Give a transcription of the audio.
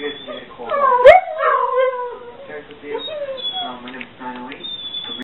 gets really cold.